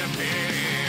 disappear.